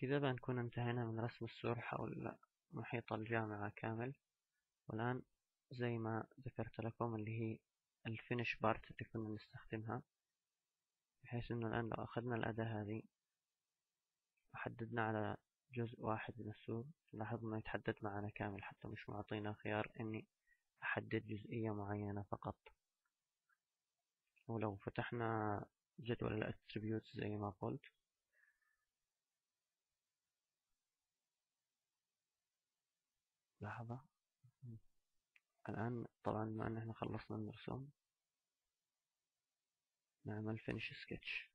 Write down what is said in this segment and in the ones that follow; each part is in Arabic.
كذا بنكون انتهينا من رسم السور حول محيط الجامعة كامل. والآن زي ما ذكرت لكم اللي هي ال finish part اللي كنا نستخدمها بحيث إنه الآن لو أخذنا الأداة هذه وحددنا على جزء واحد من السور لاحظ انه يتحدد معنا كامل حتى مش معطينا خيار إني أحدد جزئية معينة فقط. ولو فتحنا جدول ال attributes زي ما قلت لحظة. الآن طبعا بما أن إحنا خلصنا الرسوم نعمل finish sketch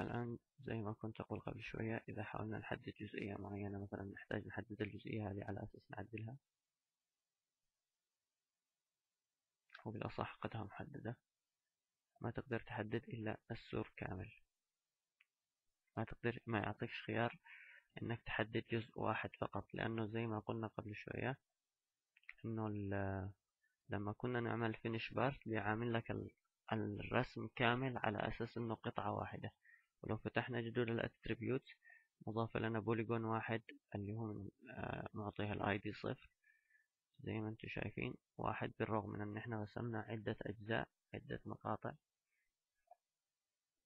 الآن زي ما كنت أقول قبل شوية إذا حاولنا نحدد جزئية معينة مثلا نحتاج نحدد الجزئية هذه على أساس نعدلها. وبالأصح قدها محددة. ما تقدر تحدد إلا السور كامل. ما تقدر ما يعطيكش خيار إنك تحدد جزء واحد فقط لأنه زي ما قلنا قبل شوية إنه لما كنا نعمل finish part بيعامل لك الرسم كامل على أساس إنه قطعة واحدة. ولو فتحنا جدول ال attribute مضاف لنا polygon واحد اللي هو آه، معطيها ال ID صفر. زي ما أنتم شايفين واحد بالرغم من إن إحنا رسمنا عدة أجزاء عدة مقاطع.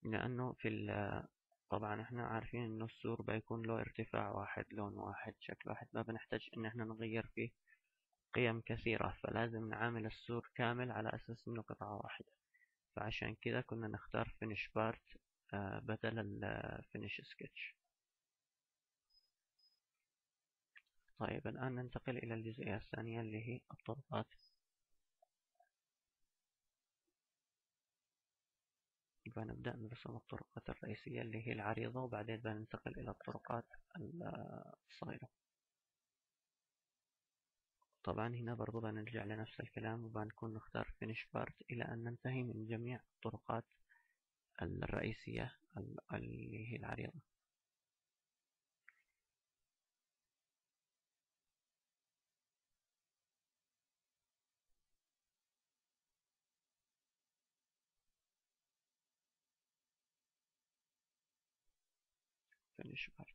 لأنه في طبعا إحنا عارفين إنه السور بيكون له ارتفاع واحد لون واحد شكل واحد ما بنحتاج إن إحنا نغير فيه قيم كثيرة فلازم نعامل السور كامل على أساس إنه قطعة واحدة. فعشان كذا كنا نختار finish part آه، بدل ال finish sketch طيب الآن ننتقل إلى الجزئية الثانية اللي هي الطبقات فنبدأ نرسم الطرقات الرئيسية اللي هي العريضة وبعدين بننتقل إلى الطرقات الصغيرة. طبعا هنا برضو بنرجع لنفس الكلام وبنكون نختار finish part إلى أن ننتهي من جميع الطرقات الرئيسية اللي هي العريضة. görüşü var.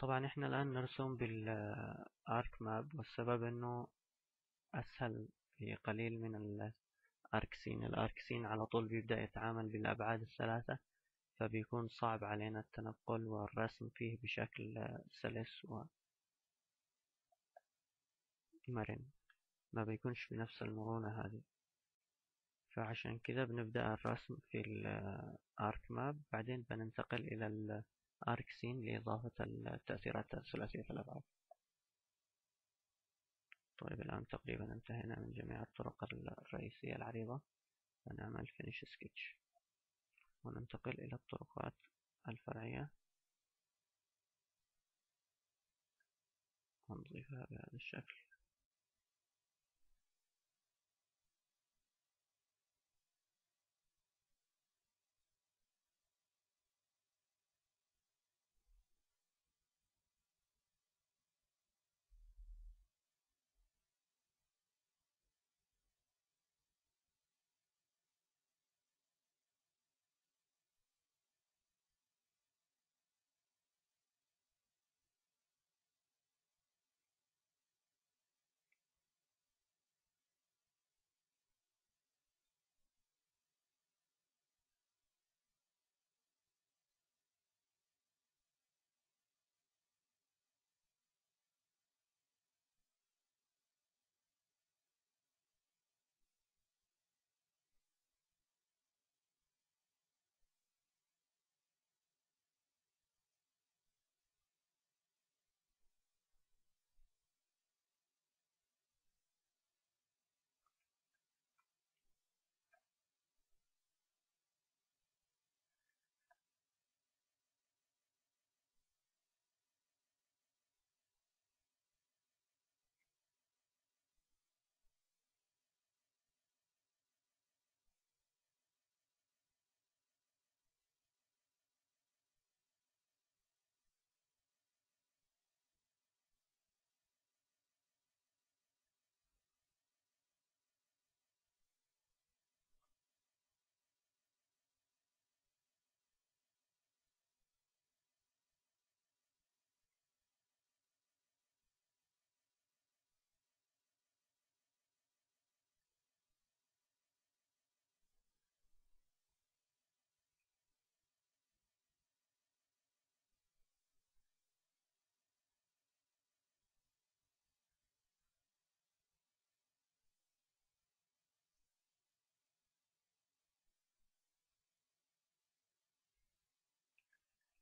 طبعا إحنا الآن نرسم بال ArcMap والسبب إنه أسهل بقليل من ال ArcScene ال ArcScene على طول بيبدأ يتعامل بالأبعاد الثلاثة فبيكون صعب علينا التنقل والرسم فيه بشكل سلس ومرن ما بيكونش بنفس المرونة هذه. فعشان كذا بنبدأ الرسم في ال ArcMap بعدين بننتقل إلى أركسين لإضافة التأثيرات الثلاثية الأبعاد طيب الآن تقريبا انتهينا من جميع الطرق الرئيسية العريضة. فنعمل فينيش سكتش وننتقل إلى الطرقات الفرعية. ونضيفها بهذا الشكل.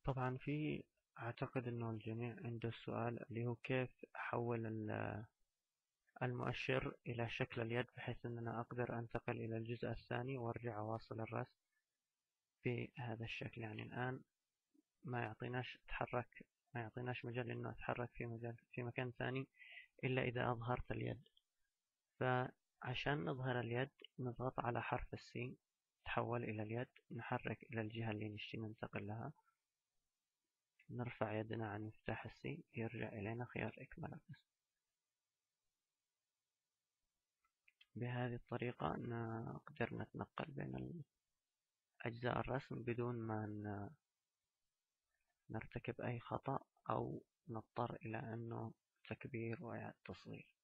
طبعا في أعتقد أنه الجميع عنده السؤال اللي هو كيف أحول المؤشر إلى شكل اليد بحيث أن أنا أقدر أنتقل إلى الجزء الثاني وأرجع أواصل الرسم بهذا الشكل. يعني الآن ما يعطيناش أتحرك ما يعطيناش مجال إنه أتحرك في مجال في مكان ثاني إلا إذا أظهرت اليد. فعشان نظهر اليد نضغط على حرف السين تحول إلى اليد نحرك إلى الجهة اللي نشتي ننتقل لها. نرفع يدنا عن مفتاح السين يرجع إلينا خيار إكمال الرسم بهذه الطريقة نقدر نتنقل بين أجزاء الرسم بدون ما نرتكب أي خطأ أو نضطر إلى أنه تكبير وإعادة تصغير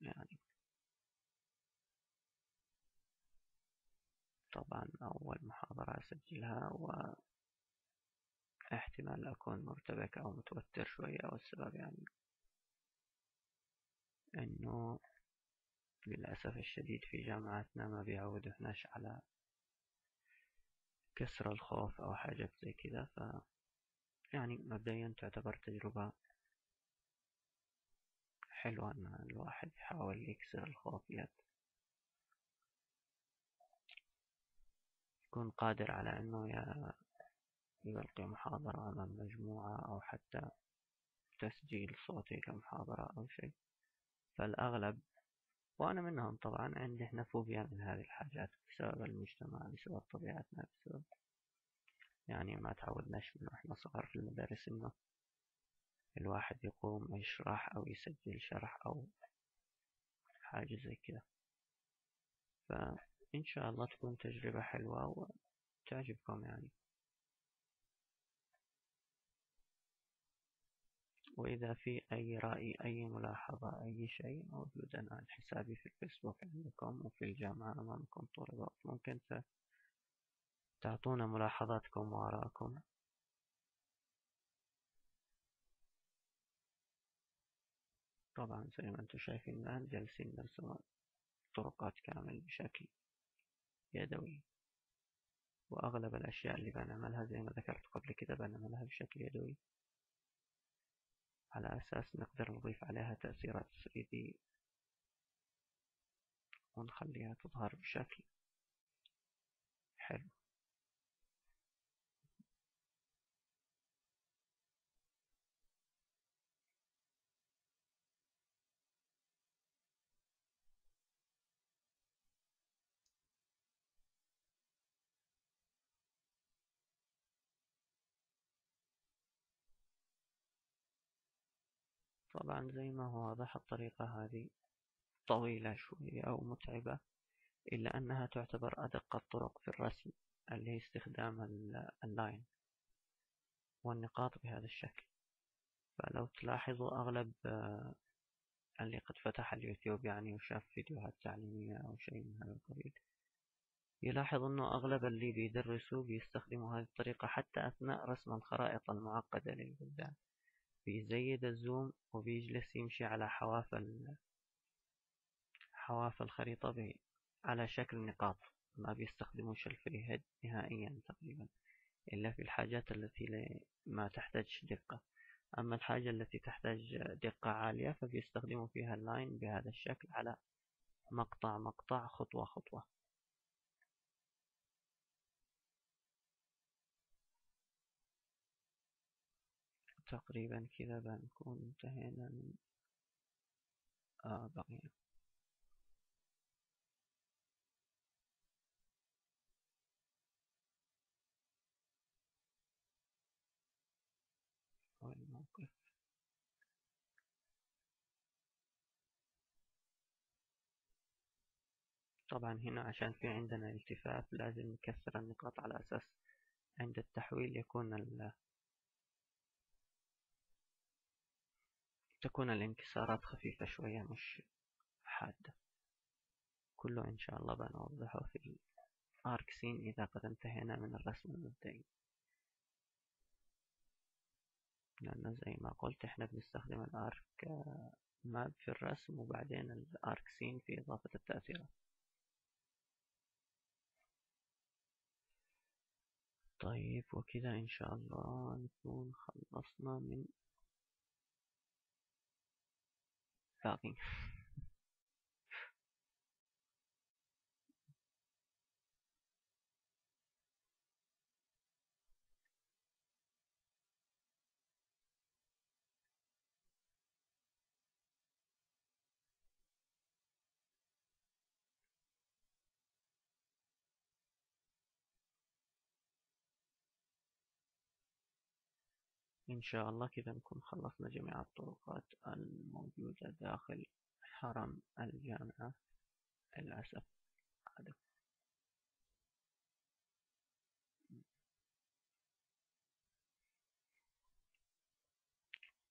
يعني طبعا أول محاضرة أسجلها واحتمال أكون مرتبك أو متوتر شوية والسبب يعني إنه للأسف الشديد في جامعاتنا ما بيعودوناش على كسر الخوف أو حاجات زي كذا ف يعني مبدئيا تعتبر تجربة حلوة إن الواحد يحاول يكسر الخوف يد يكون قادر على إنه يلقي محاضرة أمام مجموعة أو حتى تسجيل صوتي لمحاضرة أو شيء. فالأغلب وأنا منهم طبعا عندي إحنا فوبيا من هذه الحاجات بسبب المجتمع بسبب طبيعتنا بسبب يعني ما تعودناش من وإحنا صغار في المدارس إنه الواحد يقوم يشرح أو يسجل شرح أو حاجة زي كده. فإن شاء الله تكون تجربة حلوة وتعجبكم يعني. وإذا في أي رأي أي ملاحظة أي شيء موجود أنا عن حسابي في الفيسبوك عندكم وفي الجامعة أمامكم الوقت. ممكن تعطونا ملاحظاتكم وآراءكم طبعا زي ما أنتم شايفين الآن جالسين نرسم طرقات كامل بشكل يدوي. وأغلب الأشياء اللي بنعملها زي ما ذكرت قبل كده بنعملها بشكل يدوي. على أساس نقدر نضيف عليها تأثيرات 3D ونخليها تظهر بشكل حلو. طبعا زي ما هو واضح الطريقة هذه طويلة شوية أو متعبة إلا أنها تعتبر أدق الطرق في الرسم اللي هي استخدام اللاين والنقاط بهذا الشكل. فلو تلاحظوا أغلب آه، اللي قد فتح اليوتيوب يعني وشاف فيديوهات تعليمية أو شيء من هذا القبيل يلاحظ أنه أغلب اللي بيدرسوا بيستخدموا هذه الطريقة حتى أثناء رسم الخرائط المعقدة للبلدان. بيزيد ال zoom وبيجلس يمشي على حواف حواف الخريطة على شكل نقاط. ما بيستخدموش ال freehand نهائيا تقريبا إلا في الحاجات التي ما تحتاج دقة. أما الحاجة التي تحتاج دقة عالية فبيستخدموا فيها ال line بهذا الشكل على مقطع مقطع خطوة خطوة. تقريبا كذا بنكون انتهينا من آه بقي الموقف طبعا هنا عشان في عندنا التفاف لازم نكسر النقاط على أساس عند التحويل يكون تكون الانكسارات خفيفة شوية مش حادة. كله إن شاء الله بنوضحه في الارك سين إذا قد انتهينا من الرسم المبدئي. لأن زي ما قلت إحنا بنستخدم الارك ماب في الرسم وبعدين الارك سين في إضافة التأثيرات. طيب وكذا إن شاء الله نكون خلصنا من باقي إن شاء الله كذا نكون خلصنا جميع الطرقات الموجودة داخل حرم الجامعة. للأسف. هذا.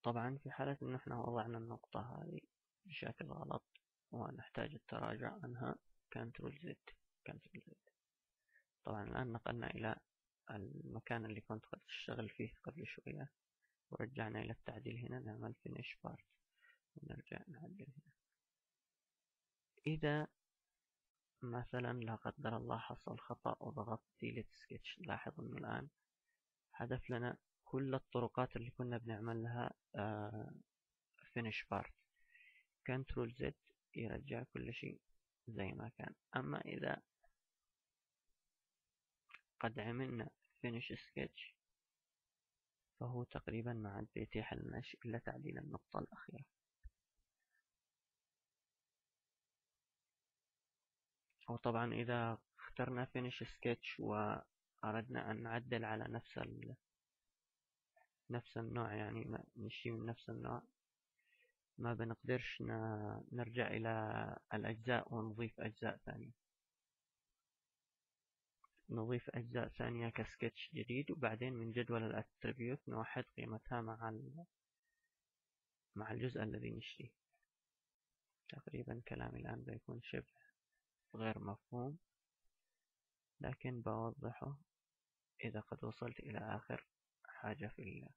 طبعا في حالة إن إحنا وضعنا النقطة هذه بشكل غلط ونحتاج التراجع عنها. control Z control Z طبعا الآن نقلنا إلى المكان اللي كنت قد أشتغل فيه قبل شوية. ورجعنا إلى التعديل هنا نعمل finish part ونرجع نعدل هنا. إذا مثلا لا قدر الله حصل خطأ وضغطت delete sketch لاحظ أنه الآن حذف لنا كل الطرقات اللي كنا بنعمل لها آه finish part. كنترول Z يرجع كل شيء زي ما كان. أما إذا قد عملنا finish sketch فهو تقريبا ما عاد بيتيح لنا إلا تعديل النقطة الأخيرة. وطبعا إذا اخترنا finish sketch وأردنا أن نعدل على نفس ال... نفس النوع يعني نشي من نفس النوع ما بنقدرش نرجع إلى الأجزاء ونضيف أجزاء ثانية. نضيف أجزاء ثانية كسكتش جديد وبعدين من جدول الأتريبيوت نوحد قيمتها مع مع الجزء الذي نشتيه تقريبا كلامي الآن بيكون شبه غير مفهوم لكن بوضحه إذا قد وصلت إلى آخر حاجة في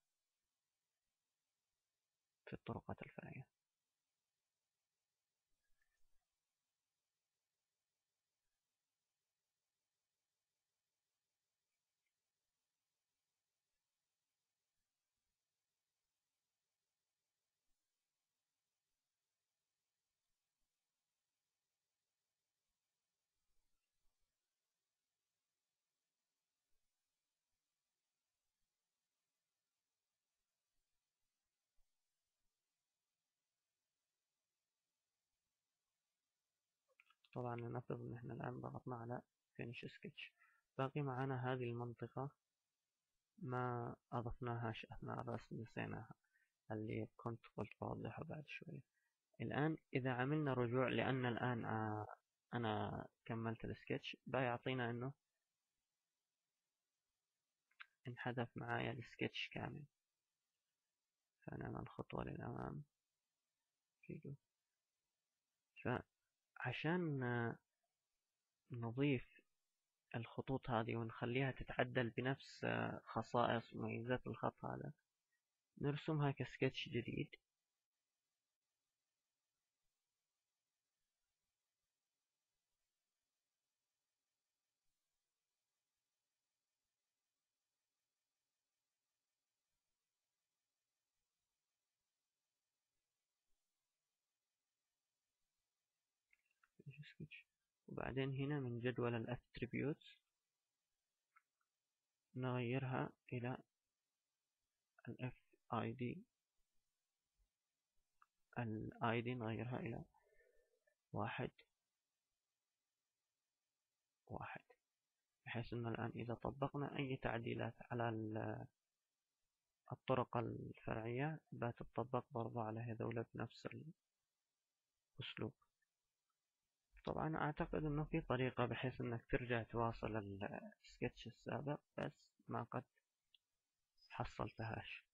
في الطرقات الفرعية. طبعا لنفرض إن إحنا الآن ضغطنا على finish sketch. باقي معنا هذه المنطقة ما اضفناهاش اثناء الرسم نسيناها اللي كنت قلت بوضحها بعد شوية. الآن إذا عملنا رجوع لأن الآن آه، أنا كملت السكتش بيعطينا إنه انحذف معايا السكتش كامل. فنعمل خطوة للأمام. ف عشان نضيف الخطوط هذه ونخليها تتعدل بنفس خصائص وميزات الخط هذا نرسمها كسكتش جديد سكتش وبعدين هنا من جدول ال attributes نغيرها ال FID ال ID نغيرها إلى واحد. واحد. بحيث أن الآن إذا طبقنا أي تعديلات على الطرق الفرعية بتطبق برضو على هذول بنفس الأسلوب. طبعا أعتقد إنه في طريقة بحيث إنك ترجع تواصل السكتش السابق بس ما قد حصلتهاش.